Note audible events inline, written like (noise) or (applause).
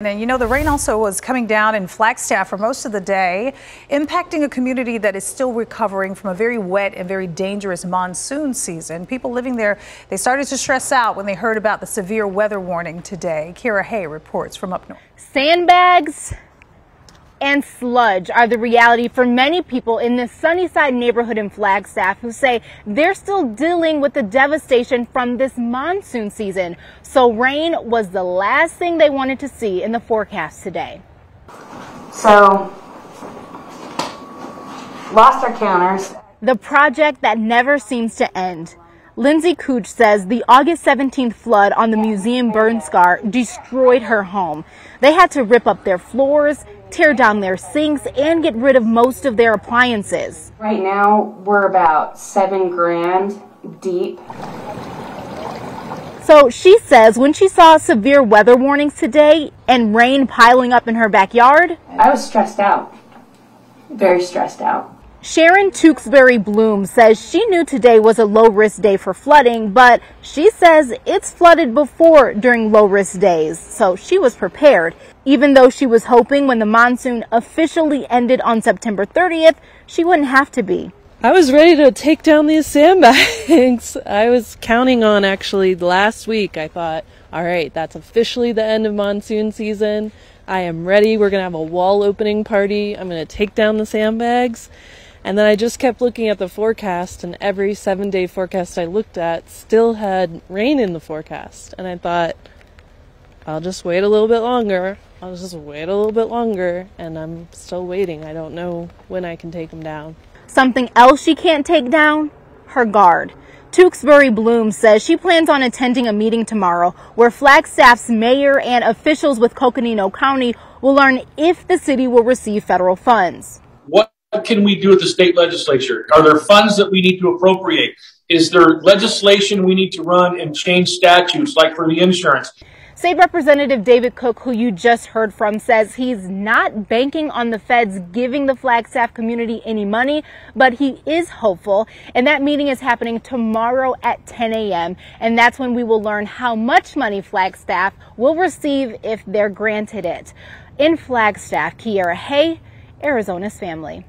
And you know, the rain also was coming down in Flagstaff for most of the day, impacting a community that is still recovering from a very wet and very dangerous monsoon season. People living there, they started to stress out when they heard about the severe weather warning today. Kiera Hay reports from up north. Sandbags, and sludge are the reality for many people in this Sunnyside neighborhood in Flagstaff who say they're still dealing with the devastation from this monsoon season. So rain was the last thing they wanted to see in the forecast today. So, lost our counters. The project that never seems to end. Lindsay Cooch says the August 17th flood on the museum burn scar destroyed her home. They had to rip up their floors, tear down their sinks, and get rid of most of their appliances. Right now, we're about seven grand deep. So she says when she saw severe weather warnings today and rain piling up in her backyard, I was stressed out. Very stressed out. Sharon Tewksbury Bloom says she knew today was a low risk day for flooding, but she says it's flooded before during low risk days, so she was prepared. Even though she was hoping when the monsoon officially ended on September 30th, she wouldn't have to be. I was ready to take down these sandbags. (laughs) I was counting on actually last week. I thought, all right, that's officially the end of monsoon season. I am ready. We're going to have a wall opening party. I'm going to take down the sandbags. And then I just kept looking at the forecast, and every seven day forecast I looked at still had rain in the forecast. And I thought, I'll just wait a little bit longer. I'll just wait a little bit longer. And I'm still waiting. I don't know when I can take them down. Something else she can't take down? Her guard. Tewksbury Bloom says she plans on attending a meeting tomorrow where Flagstaff's mayor and officials with Coconino County will learn if the city will receive federal funds. What what can we do with the state legislature? Are there funds that we need to appropriate? Is there legislation we need to run and change statutes like for the insurance? State Representative David Cook, who you just heard from, says he's not banking on the feds giving the Flagstaff community any money, but he is hopeful. And that meeting is happening tomorrow at 10 a.m. And that's when we will learn how much money Flagstaff will receive if they're granted it. In Flagstaff, Kiera Hay, Arizona's family.